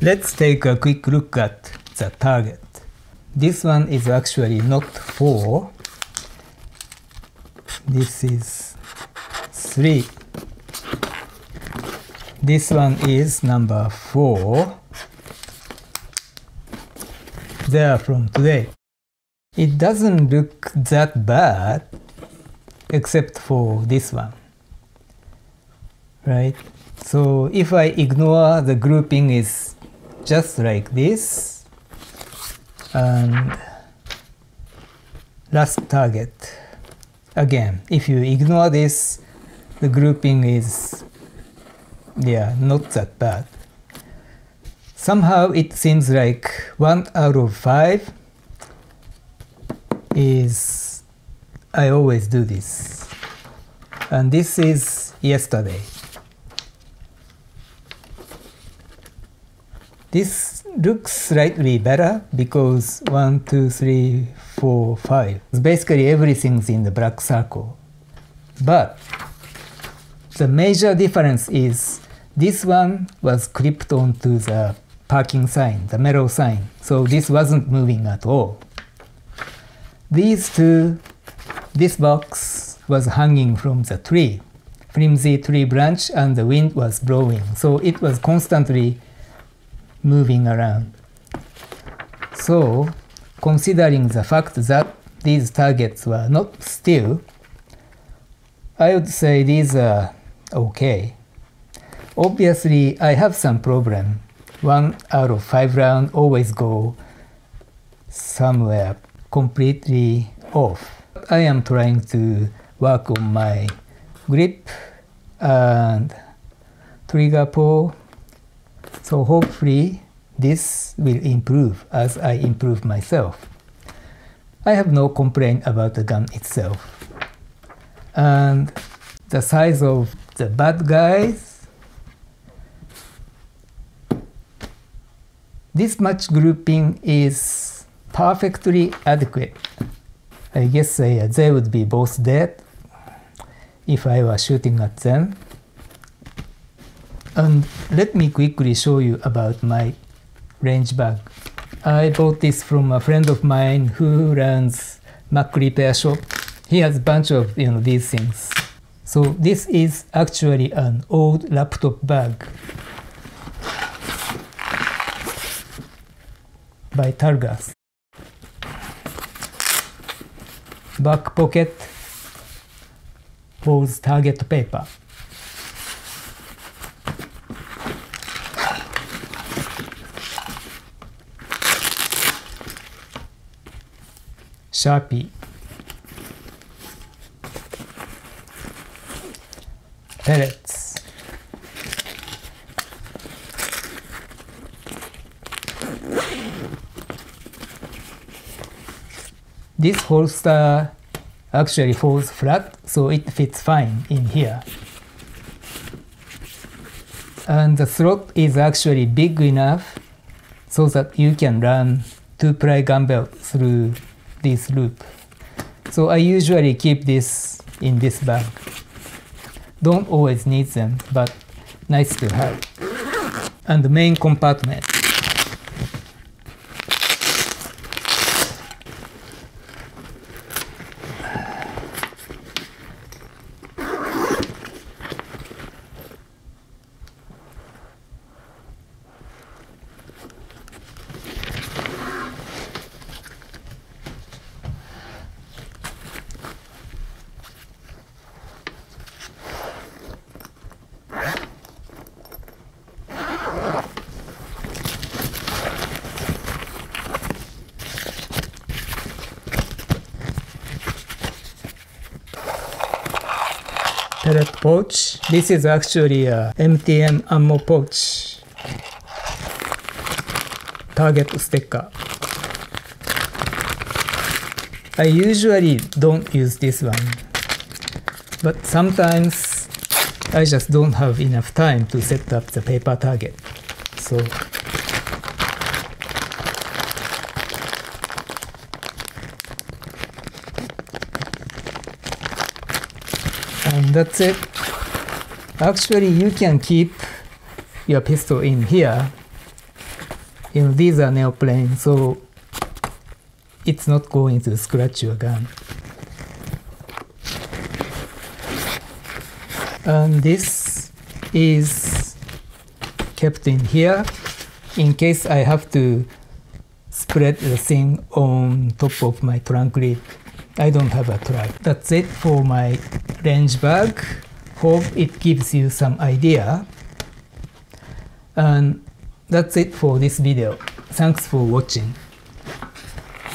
Let's take a quick look at the target. This one is actually not 4. This is 3. This one is number 4. They are from today. It doesn't look that bad except for this one. Right? So if I ignore the grouping is just like this. And last target. Again if you ignore this the grouping is yeah not that bad. Somehow it seems like one out of five is I always do this. And this is yesterday This looks slightly better because 1, 2, 3, 4, 5. Basically everything's in the black circle. But the major difference is this one was clipped onto the parking sign, the metal sign. So this wasn't moving at all. These two, this box was hanging from the tree, flimsy tree branch, and the wind was blowing. So it was constantly moving around. So, considering the fact that these targets were not still, I would say these are okay. Obviously, I have some problem. One out of five round always go somewhere completely off. I am trying to work on my grip and trigger pull so hopefully this will improve as I improve myself. I have no complaint about the gun itself. And the size of the bad guys, this much grouping is perfectly adequate. I guess uh, they would be both dead if I were shooting at them. And let me quickly show you about my range bag. I bought this from a friend of mine who runs Mac repair shop. He has a bunch of you know these things. So this is actually an old laptop bag by Targus. Back pocket holds target paper. Sharpie pellets. This holster actually falls flat so it fits fine in here. And the slot is actually big enough so that you can run two ply gun belt through this loop. So I usually keep this in this bag. Don't always need them, but nice to have. And the main compartment. Pellet pouch. This is actually a MTM ammo pouch. Target sticker. I usually don't use this one, but sometimes I just don't have enough time to set up the paper target. So that's it. Actually, you can keep your pistol in here you know, these are neoprene, so it's not going to scratch your gun. And this is kept in here in case I have to spread the thing on top of my trunk lid. I don't have a trunk. That's it for my range bag. Hope it gives you some idea. And that's it for this video. Thanks for watching.